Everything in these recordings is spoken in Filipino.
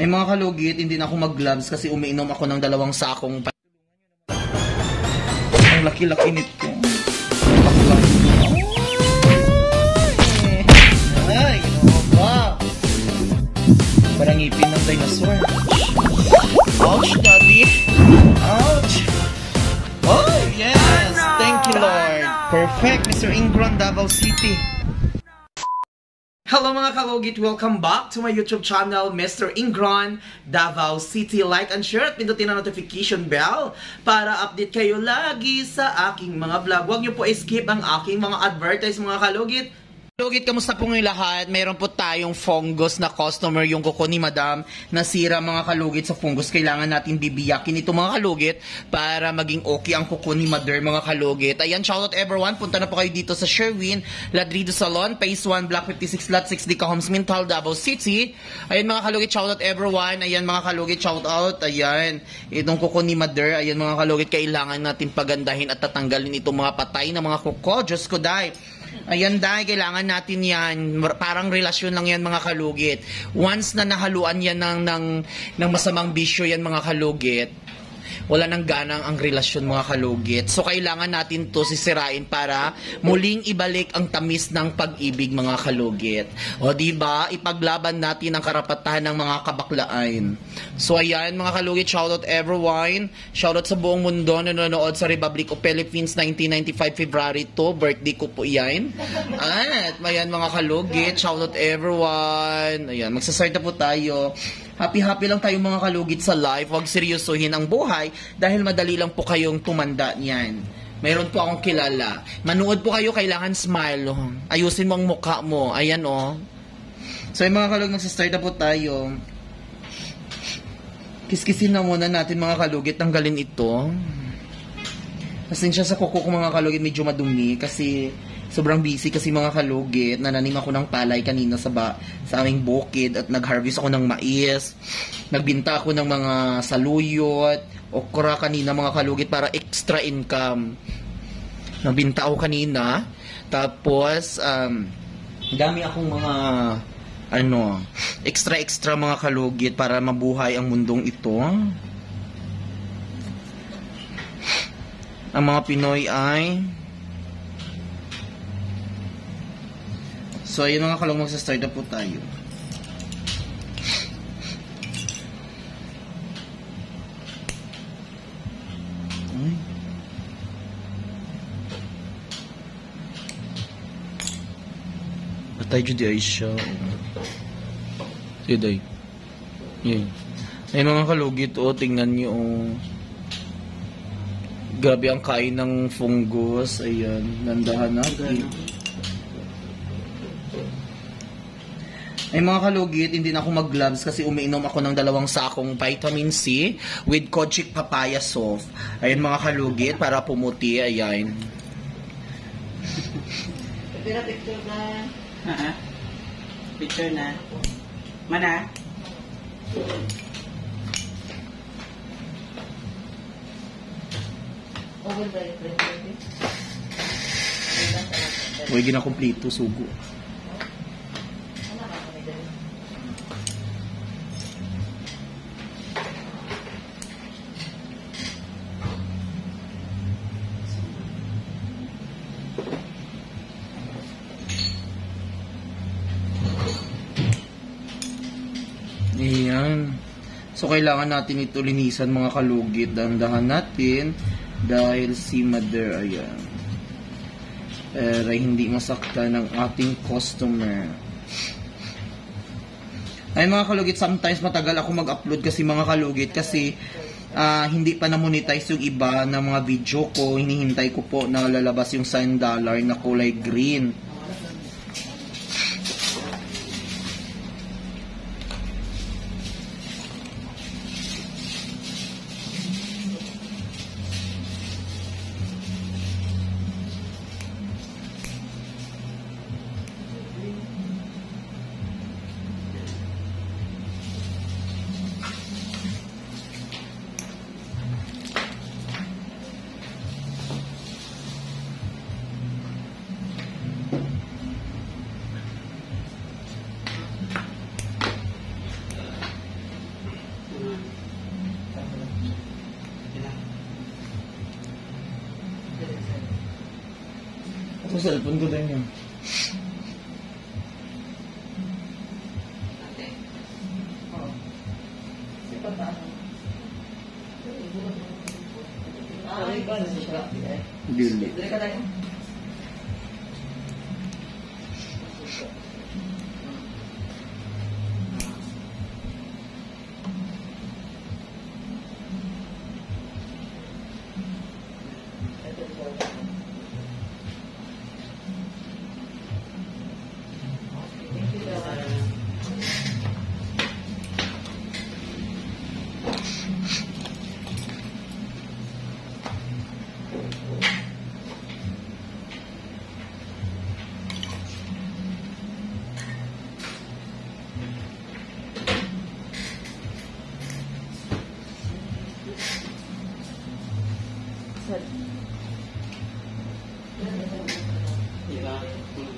Ay mga kalugit, hindi na ako mag-gloves kasi umiinom ako ng dalawang sakong Ang laki-laki nito. Ay, ba? Parang ngipin ng dinosaur. Ouch, daddy. Ouch. Oh, yes. Thank you, Lord. Perfect, Mr. Ingron, Davao City. Hello mga kalugit! Welcome back to my YouTube channel, Mr. Ingron, Davao City. Like and share at pindutin ang notification bell para update kayo lagi sa aking mga vlog. Huwag niyo po skip ang aking mga advertise mga kalugit. Kalugit, kamusta po ngayon lahat? Mayroon po tayong fungus na customer yung kuko ni Madam. Nasira mga kalugit sa fungus. Kailangan natin bibiyakin ito mga kalugit para maging okay ang kuko ni Mother mga kalugit. Ayan, shoutout everyone. Punta na po kayo dito sa Sherwin, Ladrido Salon, Phase 1, Block 56, Lot 6, Dica Homes, Mintal, Davao City. Ayan mga kalugit, shoutout everyone. Ayan mga kalugit, shoutout. Ayan, itong kuko ni Mother. Ayan mga kalugit, kailangan natin pagandahin at tatanggalin itong mga patay na mga kuko. Diyos ko, dai. Ayan dahil kailangan natin yan. Parang relasyon lang yan mga kalugit. Once na nahaluan yan ng, ng, ng masamang bisyo yan mga kalugit, wala nang ganang ang relasyon mga kalugit. So kailangan natin to sisirain para muling ibalik ang tamis ng pag-ibig mga kalugit. O di ba? Ipaglaban natin ang karapatan ng mga kabaklaan. So ayan mga kalugit, shoutout everyone. Shoutout sa buong mundo na nanonood sa Republic of Philippines 1995 February 2. Birthday ko po yan. At ayan mga kalugit, shoutout everyone. Ayan, magsasart na po tayo. Happy-happy lang tayo mga kalugit sa life. Huwag seryosohin ang buhay dahil madali lang po kayong tumanda niyan. Meron po akong kilala. Manood po kayo, kailangan smile. Ayusin mo ang mukha mo. Ayan, oh. So, yung mga kalugit, magsastart na po tayo. Kiskisin na muna natin mga kalugit. Tanggalin ito. Pasensya sa kuko ko mga kalugit, medyo madumi kasi sobrang busy kasi mga kalugit. Nananim ako ng palay kanina sa, ba, sa aming bukid at nag-harvest ako ng mais. Nagbinta ako ng mga saluyot, okra kanina mga kalugit para extra income. Nagbinta ako kanina. Tapos, um, dami akong mga ano, extra-extra mga kalugit para mabuhay ang mundong ito. Ang mga Pinoy ay So, ayun mga kalong magsa-start na po tayo. Ay. Patay dyan di ay siya. Sige, day. Yan. Ay mga kalugit, oh, tingnan nyo, oh. Grabe ang kain ng fungus. Ayan, nandahan natin. Ay mga kalugit, hindi na ako mag-gloves kasi umiinom ako ng dalawang sakong vitamin C with Kojic Papaya Soft. Ayan mga kalugit, para pumuti. Ayan. Picture picture na. Ha? Picture na. Mana? Over by the Huwag ginakomplito, sugo. Ayan. So, kailangan natin ito linisan mga kalugit. Dahan-dahan natin dahil si mother, ayan. Pero hindi masaktan ng ating customer. Ay mga kalugit, sometimes matagal ako mag-upload kasi mga kalugit kasi ah, hindi pa na-monetize yung iba na mga video ko. Hinihintay ko po na lalabas yung sign dollar na kulay green. Cellphone ko din yun. Ate. Oo. Di ba ba? Ah. Dili ka tayo. Diba? Hmm.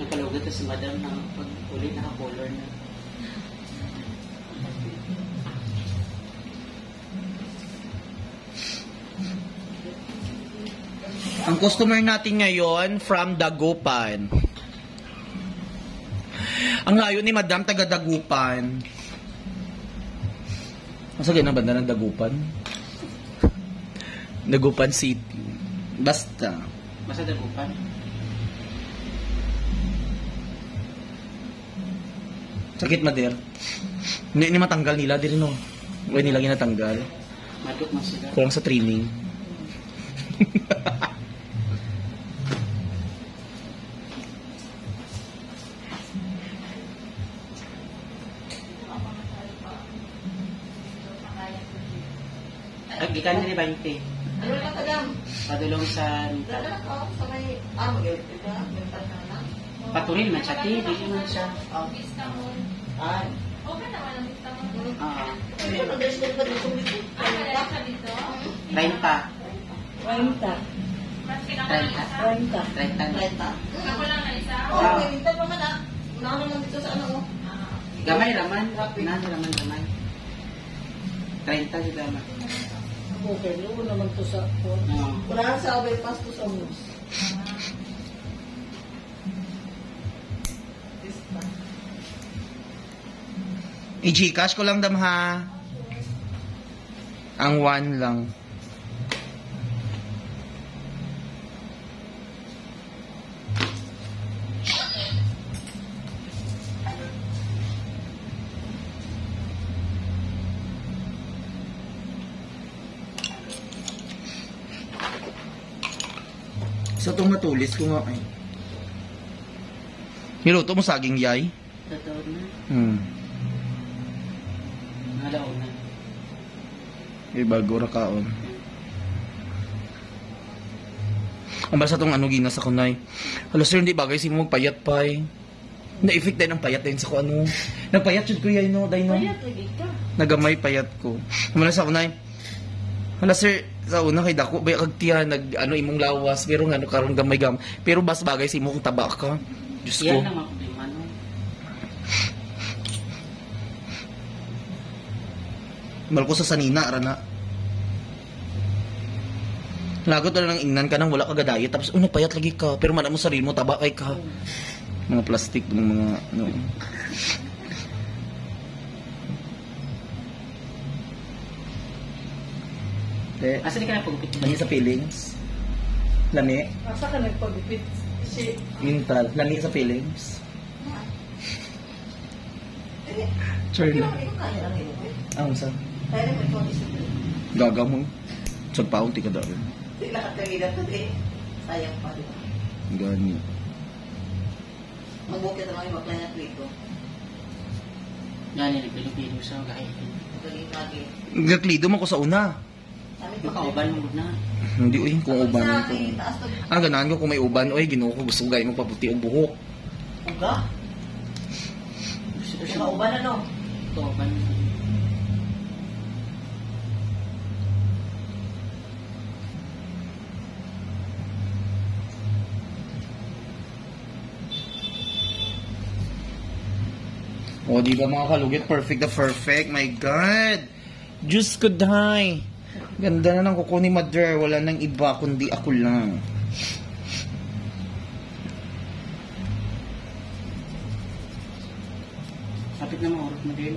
Nakalugat na si madam na pag ulit naka-color na. Ang customer natin ngayon from Dagupan. Ang layo ni Madam taga Dagupan. Masa ganun banda ng Dagupan? Dagupan City. Basta. Basta dagupan. Sakit mader. Hindi ni matanggal nila din no. Huwag nila ginatanggal. Madok man sila. Kulang sa training. Ay, gikan ni 20. Ano lang kadam? Padulong sa Dala na ka sa may ah mag? May tanong na. paturil man siya. Di, di man siya. Ah. Ay. Ah, Ano na understand ba dito dito? 30. 30. 30. 30. 30. 30. Oh, Ah. may mintan naman ah. Unahan naman dito sa ano oh. Gamay raman. Nano raman gamay. 30 si dama. Okay, luo naman to sa. Oo. Wala sa overpass to sa moves. I-Gcash ko lang dam ha. Ang one lang. Sa itong matulis ko nga ay. Niluto mo saging yay? Totoo na. Hmm. Nalaw na. Eh, bago ra kaon. Ang basta tong ano ginas ako nay. Hala sir, hindi bagay si mo magpayat pa eh. Na-effect din ang payat din sa ko ano. Nagpayat jud ko yay no, day no. Payat lagi ka. Nagamay payat ko. Mula sa unay. Hala sir, sa una kay dako bay kag tiya nag ano imong lawas pero nga ano karon gamay gam. Pero bas bagay si mo kung taba ka. Diyos ko. Yan ang mga problema no. Malko sa sanina ara na. Lagot na lang ingnan ka nang wala ka gadayet tapos uno payat lagi ka pero man mo sarili mo taba kay ka. Mga plastic ng mga ano. De, Asa di ka na pagupit lami sa feelings. Lami, Asa ka nagpagupit? Si mental, lami sa feelings. Sure Hindi na. ko kaya lang yun. Ang sa Kaya naman ito isa. gagamon. Sa paon ti ka daw. Sila ka kagida to eh. Sayang pa rin. Gani. Magbukit naman yung bakla na dito. Yan, yung Pilipino sa kahit. Magaling lagi. Gaklido mo ko sa una. Ko, Makauban mo na. Hindi uy, kung uban Sa ko. Ah, ganahan ko kung may uban. Uy, ginuo ko gusto ko gaya magpaputi ang buhok. Uga? Gusto Mga uban ano? Kauban. O, di ba mga kalugit? Perfect na perfect. My God! Diyos ko, day. Ganda na ng kuko ni Mother. Wala nang iba, kundi ako lang. Kapit na mga oras na din.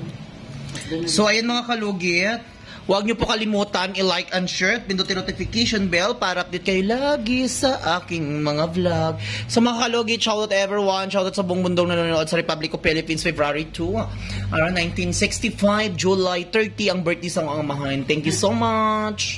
So, ayan mga kalugit huwag niyo po kalimutan i-like and share, pindutin notification bell para update kayo lagi sa aking mga vlog. Sa mga kalugit, shoutout everyone, shoutout sa buong mundong nanonood sa Republic of Philippines February 2, around 1965, July 30 ang birthday sa mga amahan. Thank you so much!